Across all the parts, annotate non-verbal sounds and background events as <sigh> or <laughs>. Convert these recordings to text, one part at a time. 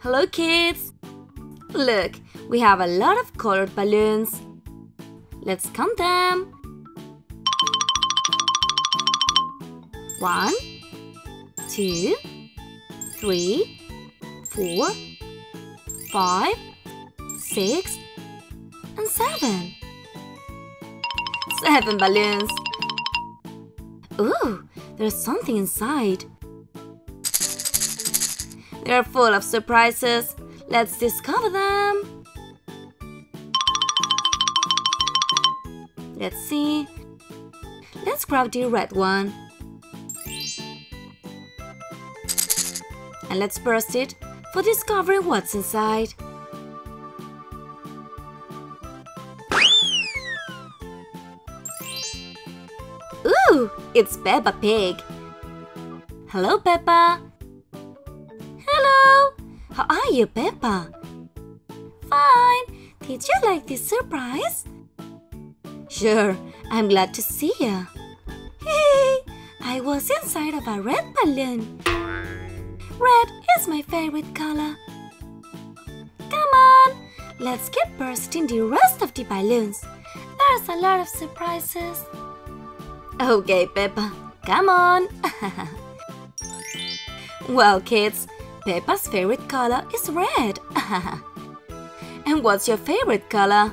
Hello, kids! Look, we have a lot of colored balloons. Let's count them. One, two, three, four, five, six, and seven. Seven balloons. Ooh, there's something inside. They're full of surprises. Let's discover them. Let's see. Let's grab the red one. And let's burst it for discovering what's inside. Ooh, it's Peppa Pig. Hello, Peppa. Are you, Peppa? Fine. Did you like this surprise? Sure. I'm glad to see you. Hey, I was inside of a red balloon. Red is my favorite color. Come on, let's keep bursting the rest of the balloons. There's a lot of surprises. Okay, Peppa, come on. <laughs> well, kids, Peppa's favorite color is red. <laughs> and what's your favorite color?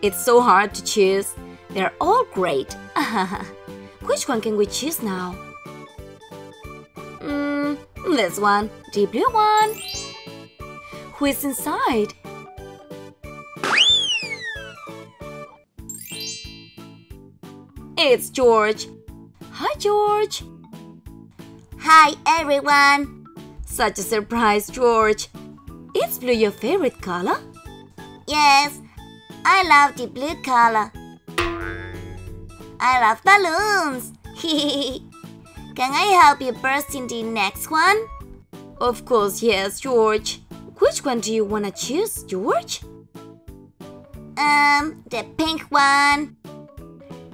It's so hard to choose. They're all great. <laughs> Which one can we choose now? Hmm, this one, the blue one. Who is inside? It's George. Hi, George. Hi, everyone. Such a surprise, George. Is blue your favorite color? Yes, I love the blue color. I love balloons. <laughs> Can I help you burst in the next one? Of course, yes, George. Which one do you want to choose, George? Um, the pink one.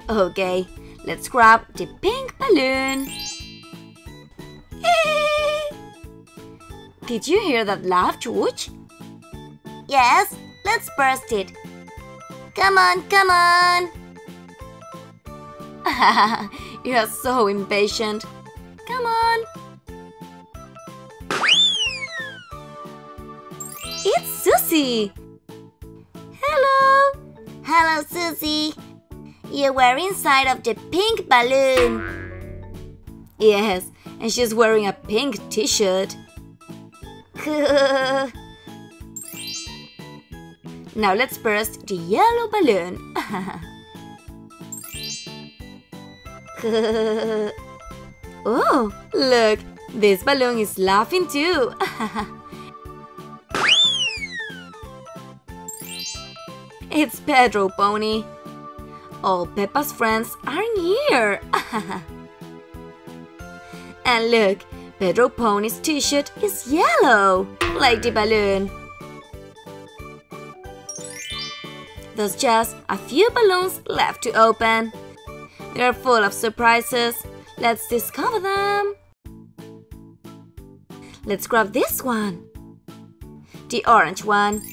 Okay, let's grab the pink balloon. Did you hear that laugh, George? Yes, let's burst it. Come on, come on. <laughs> You're so impatient. Come on. It's Suzy. Hello. Hello, Suzy. You were inside of the pink balloon. Yes, and she's wearing a pink t-shirt. <laughs> now let's burst the yellow balloon. <laughs> oh, look, this balloon is laughing too. <laughs> it's Pedro Pony. All Peppa's friends are here. and look, Pedro Pony's t-shirt is yellow, like the balloon. There's just a few balloons left to open. They're full of surprises. Let's discover them. Let's grab this one. The orange one.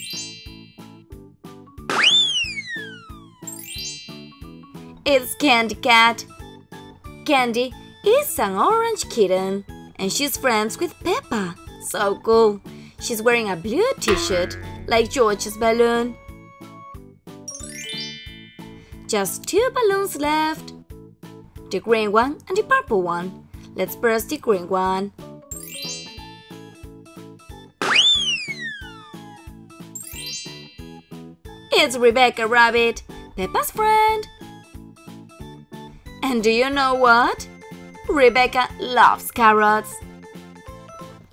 It's Candy Cat. Candy is an orange kitten and she's friends with Peppa. So cool. She's wearing a blue t-shirt like George's balloon. Just two balloons left. The green one and the purple one. Let's burst the green one. It's Rebecca Rabbit, Peppa's friend. And do you know what? Rebecca loves carrots.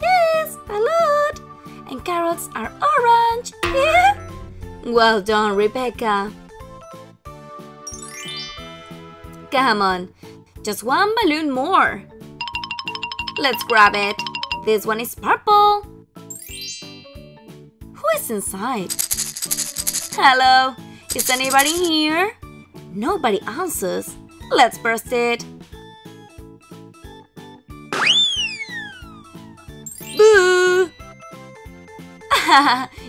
Yes, a lot. And carrots are orange. <laughs> well done, Rebecca. Come on, just one balloon more. Let's grab it. This one is purple. Who is inside? Hello, is anybody here? Nobody answers. Let's burst it.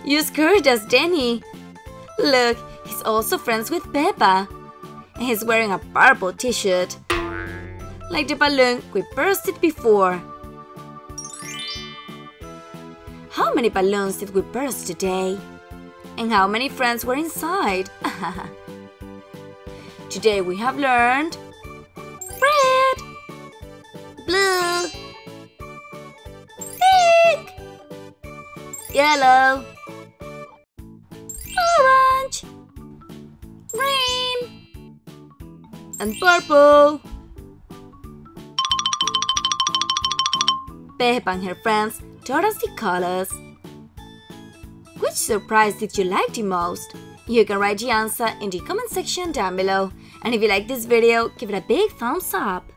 You scared us, Danny. Look, he's also friends with Peppa. And he's wearing a purple t-shirt. Like the balloon we bursted before. How many balloons did we burst today? And how many friends were inside? <laughs> today we have learned yellow, orange, green, and purple. Peppa and her friends taught us the colors. Which surprise did you like the most? You can write the answer in the comment section down below. And if you like this video, give it a big thumbs up.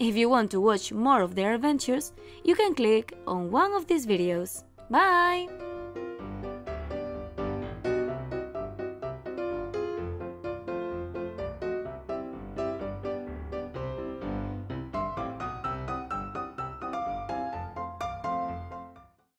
If you want to watch more of their adventures, you can click on one of these videos. Bye!